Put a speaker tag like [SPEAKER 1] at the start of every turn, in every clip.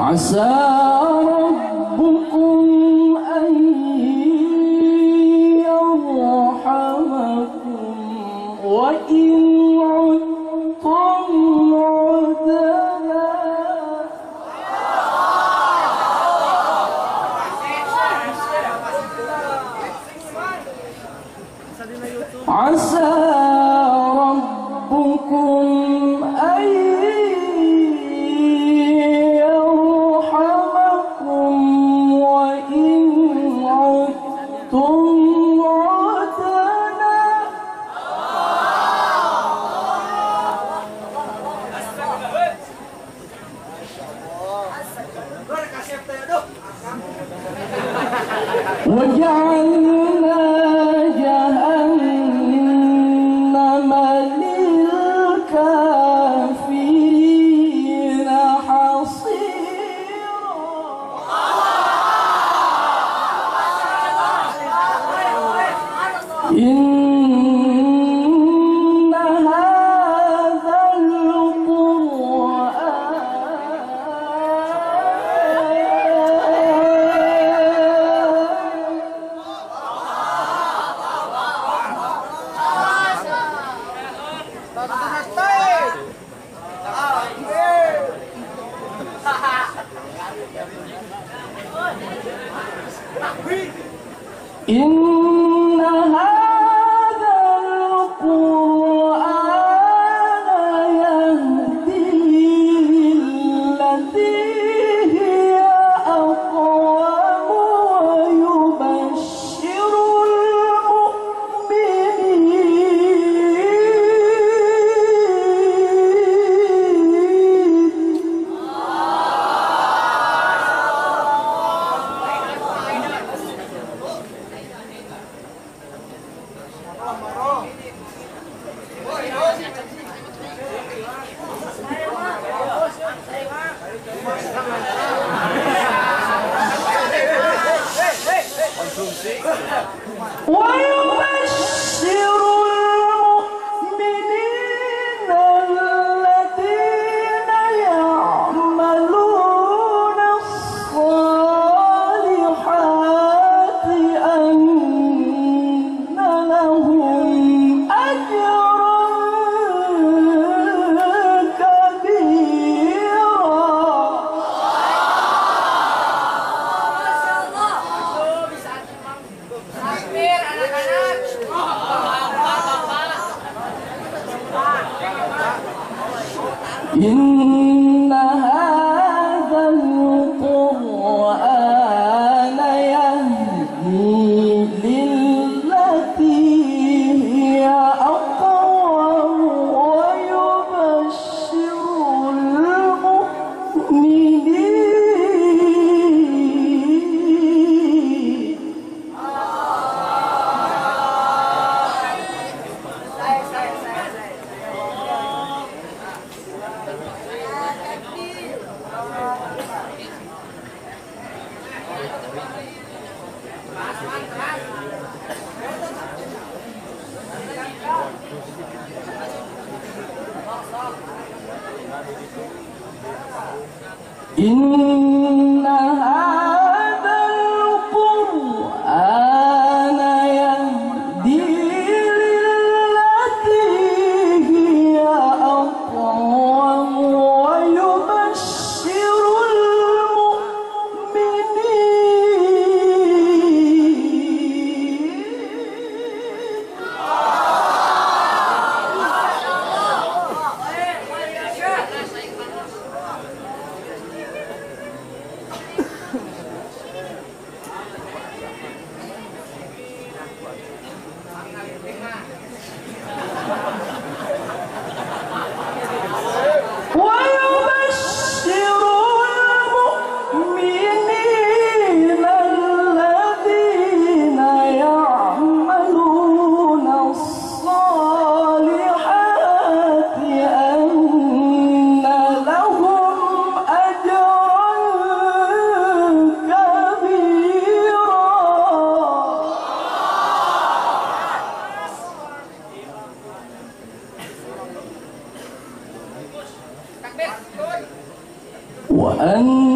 [SPEAKER 1] عسى ربكم أن يرحمكم وإن عدتم عدنا. عسى إن إن Why إنها إنها وأن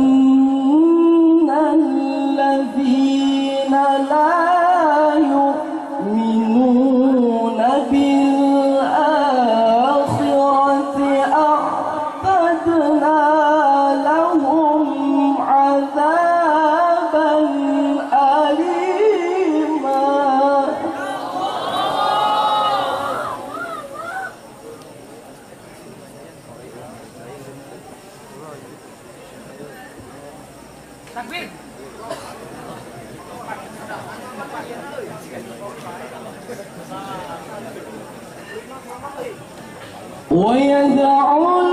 [SPEAKER 1] ويدعو